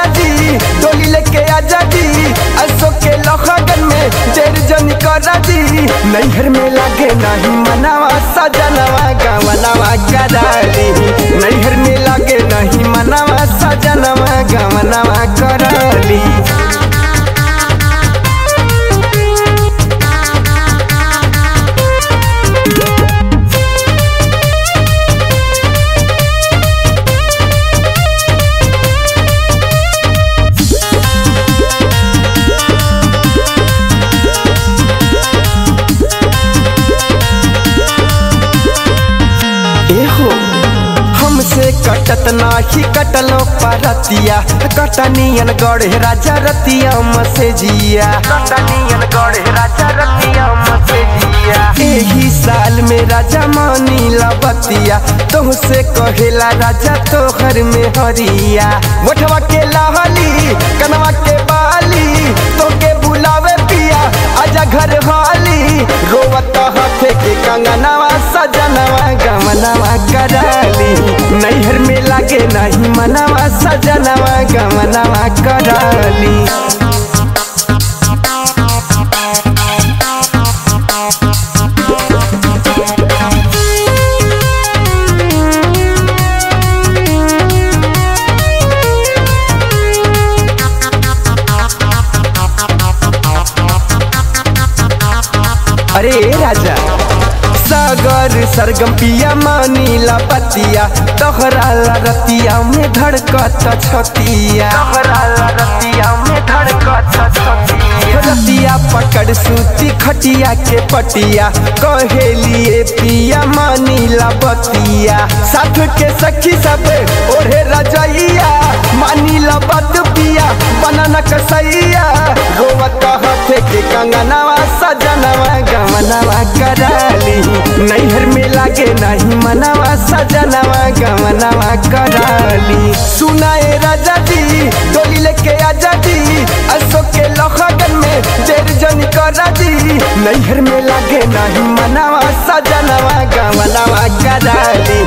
आज़ादी डोली लेके आज़ादी अशोक के लखगन में जर जनी करादी नैहर में लगे नहीं मनावा सजनवा गावनवा गदारी एहो हमसे कटत नाही कटलो परतिया। कटनियन गढ़े राजा रतिया मसे जिया। कटनियन गढ़े राजा रतिया मसे जिया। एही साल में राजा मानी बतिया। तुमसे कहेला राजा तोहर में हरिया। मोठवा के लहली कनवा के बाली तोके बुलावे पिया। आजा घर हाली रोवत हाथे के कंगनवा मनवा सजनवा गमनवा कराली अरे राजा सागर, सरगम, पिया, मानीला, पतिया तोहरा ला रतिया में धड़कत छतिया तोहरा ला रतिया में धड़कत छतिया रतिया, पकड़, सूती, खटिया के पटिया। कहेलिए पिया, मानीला, बतिया। साथ के सखी सब, ओढ़े रजैया मानीला बद पिया बनाना कसैया रोवत हाथे के कंगनवा, सजनवा, गमनवा कराली नैहर में लागे नहीं मनावा सजनावा गमनावा कराली। सुनाए राजा जी डोली लेके आजा जी अशोक के लखगन में जेर जन करा कराली नैहर में लागे नहीं मनवा सजनवा गमनवा कराली।